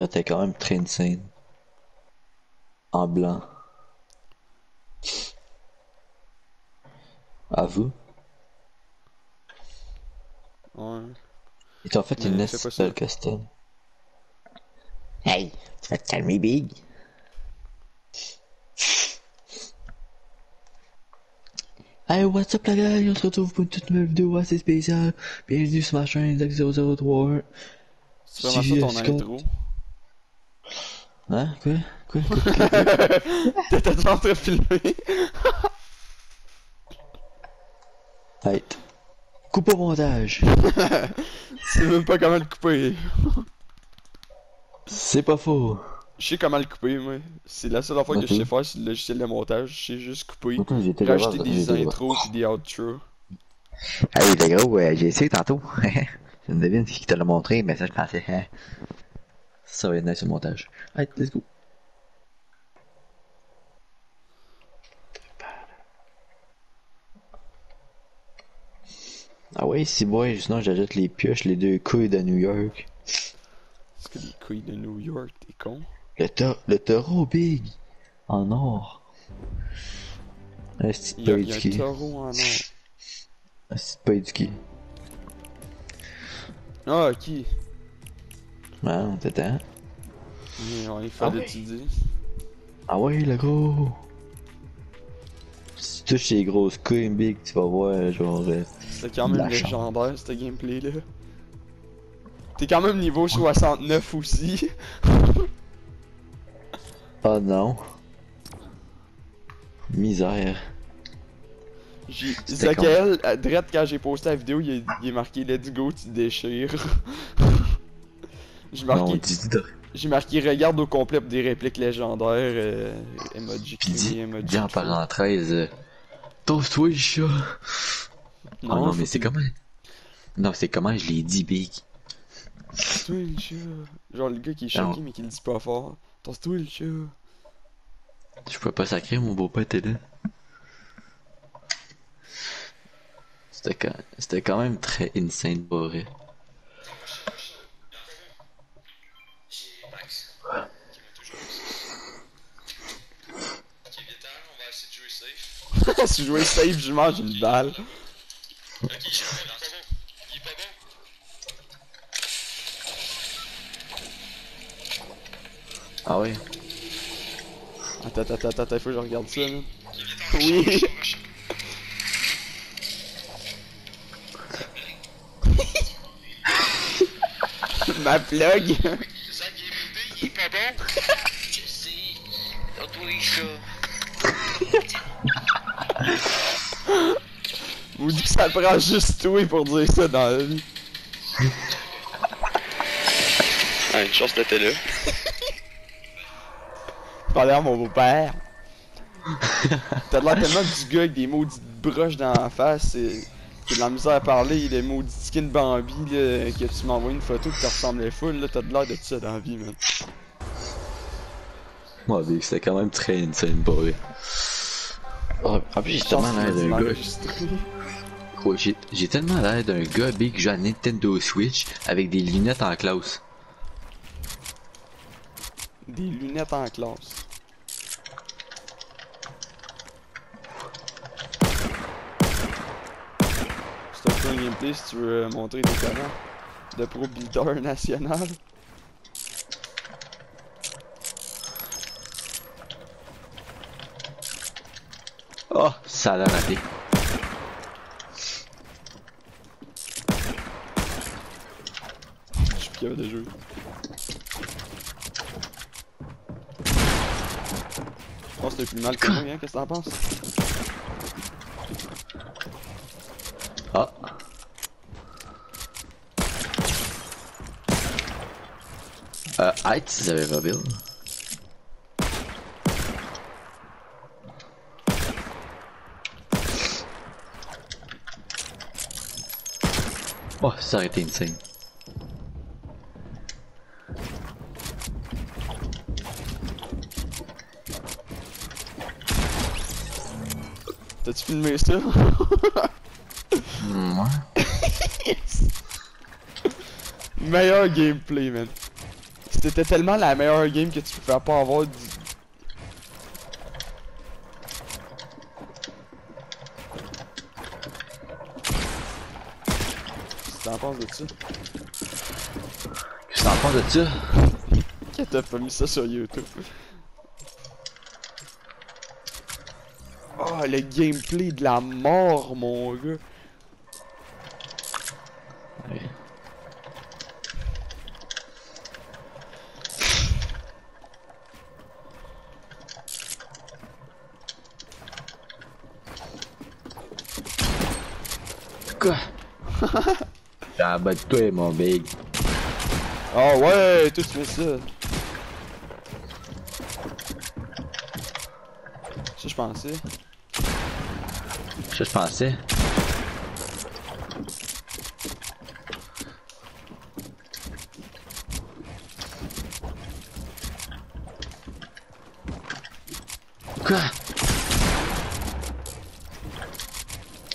Là, t'es quand même très insane. En blanc. À vous. Ouais. Et t'as fait liste fais pas custom. Hey, tu vas te calmer, Big. Hey, what's up la gang? On se retrouve pour une toute nouvelle vidéo assez spéciale. Bienvenue sur ma chaîne Zach 003. C'est vraiment ça ton intro? Hein? Quoi? Quoi? Quoi? quoi? T'étais en train de filmer. hey. Coupe au montage. Tu sais même pas comment le couper. C'est pas faux. Je sais comment le couper, moi. C'est la seule fois que Ok. je sais faire sur le logiciel de montage. Je sais juste couper. J'étais Rajouter des intros pis des outros. Hey, les gros, euh, j'ai essayé tantôt. je me devine qui te l'a montré, mais ça, je pensais. hein. Ça va être nice au montage. Hey, let's go. Ah ouais, si boy, sinon j'ajoute les pioches, les deux couilles de New York. Est-ce que les couilles de New York, t'es con? Le, le taureau big en or. Un petit un éduqué. taureau en or. Un petit éduqué. Ah, qui? Ouais, on t'attend. Oui, on est fait Ah ouais. d'étudier. Ah ouais, le gros. Si tu touches les grosses couilles big, tu vas voir, genre. euh, C'était quand même légendaire, ce gameplay-là. T'es quand même niveau 69 aussi. Oh non. Misère. À direct quand j'ai posté la vidéo, il est, il est marqué Let's go, tu déchires. j'ai marqué, j'ai marqué regarde au complet pour des répliques légendaires, euh, emoji Puis dis, emoji dis en parenthèse. Euh, Toast-toi chat. Non, oh non, mais c'est comment? Non, c'est comment je l'ai dit, big? Toast-toi le chat. Genre le gars qui est choqué mais qui le dit pas fort. Toast-toi le chat. Je peux pas sacrer, mon beau-père était là. C'était quand... C'était quand même très insane, pour vrai. si je jouais safe, je mange une balle. Ah ouais? Attends, attends, attends, attends, faut que je regarde ça, là. Oui! Ma plug! Zach il est il est pas bon. Je sais. Dans tous les chats. Vous dites que ça prend juste toi pour dire ça dans la vie. Ah, une chance d'être là. Parler à mon beau-père. T'as l'air tellement du gars avec des maudites broches dans la face et qui a de la misère à parler, il est maudit skin Bambi là, que tu m'envoies une photo que tu ressemblais full là, t'as de l'air de ça dans la vie, man. Ouais, c'était quand même très insane, pour. Oh, en plus, j'ai tellement l'air d'un gars. j'ai tellement l'air d'un gars big qui joue à Nintendo Switch avec des lunettes en classe. Des lunettes en classe. C'est un peu un gameplay si tu veux montrer tes talents de pro builder national. Oh, ça l'a raté. Je suis plus de jouer. Je pense que t'es plus mal que moi, hein, qu'est-ce que t'en penses? Ah. Euh, Heights, ils avaient rebuild. Oh, ça aurait été insane. T'as-tu filmé ça? Mm, ouais. Meilleur gameplay, man. C'était tellement la meilleure game que tu pouvais pas avoir du... t'en penses de ça? Qu'est-ce que t'en penses de ça? Que t'as pas mis ça sur YouTube? Oh, le gameplay de la mort, mon gars! Ouais. Quoi? T'es en bas de toi, mon big. Oh ouais, toi tu fais ça! Ça, je pensais. Ça, je pensais. Quoi?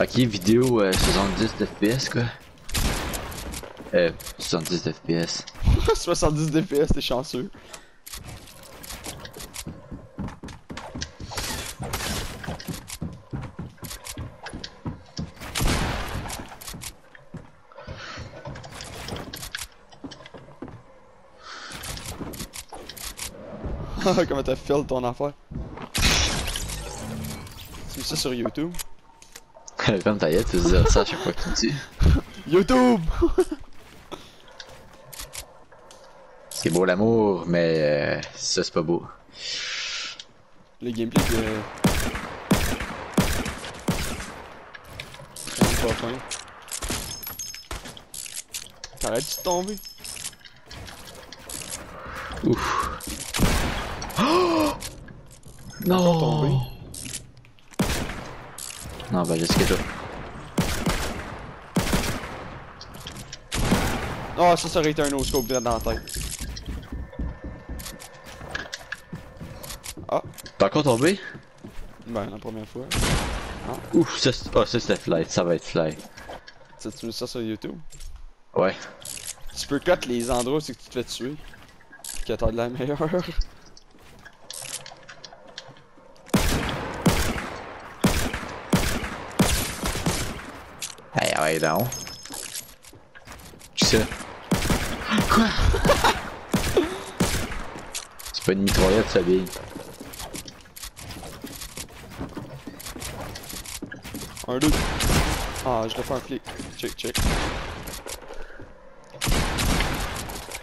Ok, vidéo euh, 70 FPS quoi. Euh, 70 FPS. 70 DPS, t'es chanceux. Comment t'as fait ton affaire? Tu mets ça sur YouTube? Comme ta gueule, tu dis ça à chaque fois que tu dis. YouTube! C'est beau l'amour, mais euh, ça c'est pas beau. Le gameplay de... C'est pas fin. T'arrêtes de tomber? Ouf. Tombé. Non, bah juste que toi. Oh, ça, ça aurait été un no-scope dans la tête. T'es encore tombé? ben la première fois. Ouf, ça, c'est- oh, ça c'était fly, ça va être fly. Tu tu mets ça sur YouTube? Ouais. Tu peux cut les endroits où c'est que tu te fais tuer. Que t'as de la meilleure. Hey, ouais, donc. Qui ça? Quoi? c'est pas une mitraillette, ça, Big. Un, deux. Ah, je l'ai fait un flic. Check, check.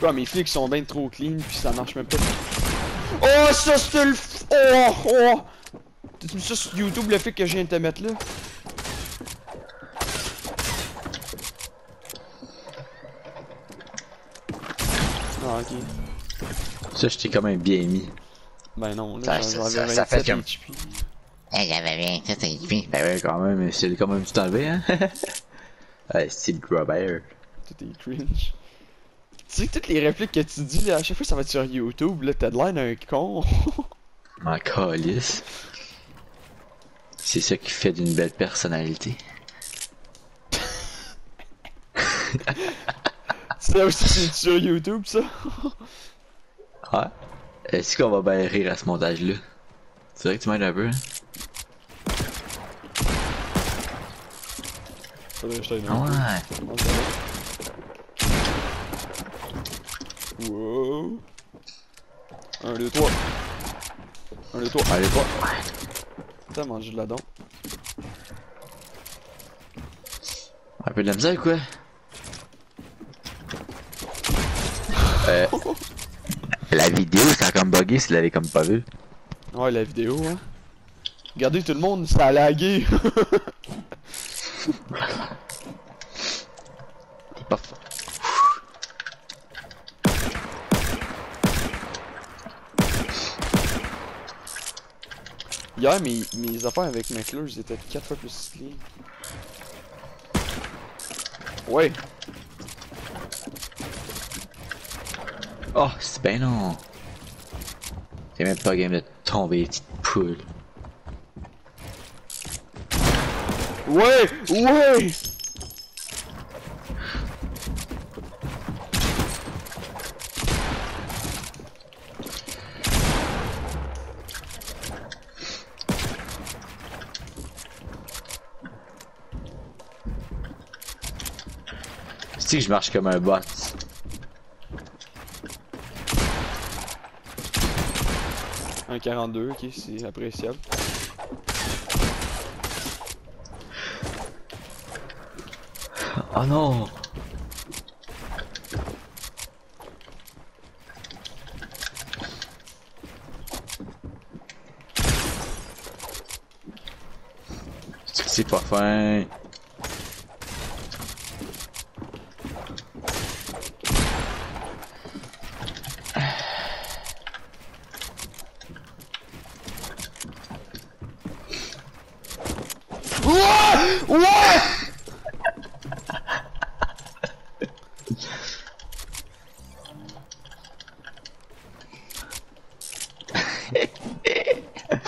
Quoi, mes flics sont bien trop clean, puis ça marche même pas. Oh, ça c'était le. f- Oh, oh! T'as mis ça sur YouTube, le flic que je viens de te mettre là? Ah, ok. Ça, je t'ai quand même bien mis. Ben non, Ça- là, ça- ça- avais ça fait 27 comme-. Hey, j'avais bien, ça, c'est bien. Ben ouais, quand même, c'est quand même tout enlevé, hein? ouais, style Grobert. Tout est cringe. Tu sais que toutes les répliques que tu dis, là, à chaque fois ça va être sur YouTube, là, t'as de l'air d'un con. Ma calice. C'est ça qui fait d'une belle personnalité. Ça aussi, c'est sur YouTube, ça? Ouais. Est-ce qu'on va bien rire à ce montage-là? C'est vrai que tu m'aides un peu, hein? Faudrait que je t'aide Ah un peu. Ouais. Ça va? Wow. 1, 2, 3. 1, 2, 3. Allez, pas. T'as mangé de la dent. Un peu de la misère, quoi? Euh. La vidéo, ça a comme bugué si l'avez comme pas vu. Ouais, la vidéo, hein. Regardez tout le monde, ça a lagué. Paf. Hier, mes, mes affaires avec McClure, étaient 4 fois plus clean. Ouais. Oh, c'est ben non. T'es même pas game de tomber, petite poule. Ouais Ouais Si je marche comme un bot. Un 42, ok, c'est appréciable. Oh non! C'est pas fin.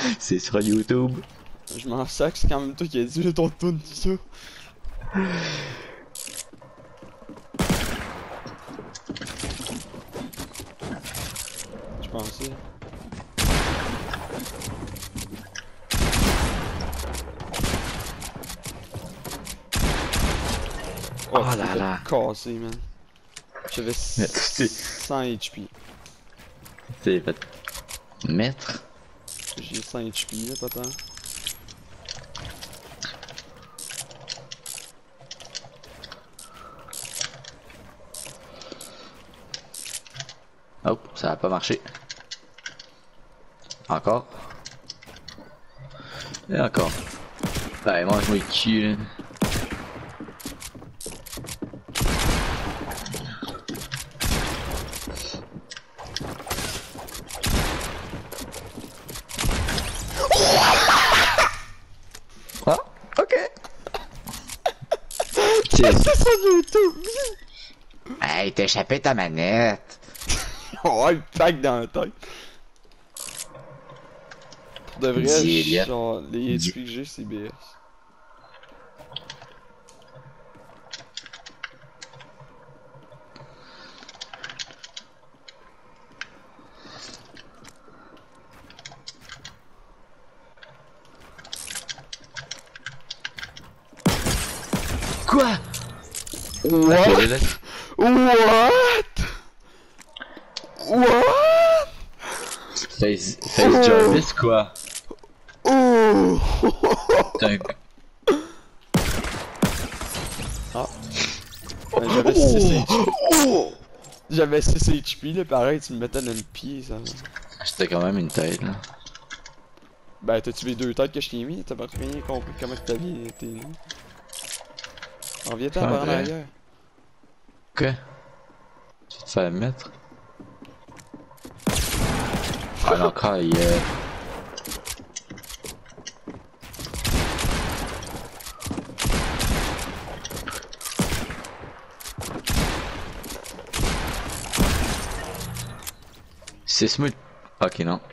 C'est sur YouTube. Je m'en sac, c'est quand même toi qui as dit ton tout ça. Je pensais. Oh tu là là. Cassé, man. J'avais Merci. 100 HP. C'est fait. Mettre. J'ai 100 HP là, tant. Hop, ça a pas marché. Encore. Et encore. Ouais, mange-moi le cul, là. Ah, ok. Tiens. YouTube! Hey, t'as échappé ta manette. Oh, le pack dans la tête. Pour de vrai, genre, les HP que j'ai, c'est BS. Quoi? What? What? What? Face, face Jarvis, quoi? Oh! Un- Ben, J'avais 6 HP. J'avais 6 HP, là, pareil, tu me mettais dans le pied, ça. C'était quand même une tête, là. Ben, t'as tué deux têtes que je t'ai mis, t'as pas rien compris comment que ta vie était mis. En viens t'en Ouais, par en ouais. arrière. Quoi? Tu mettre? Ah non, est... C'est smooth. Ok, non.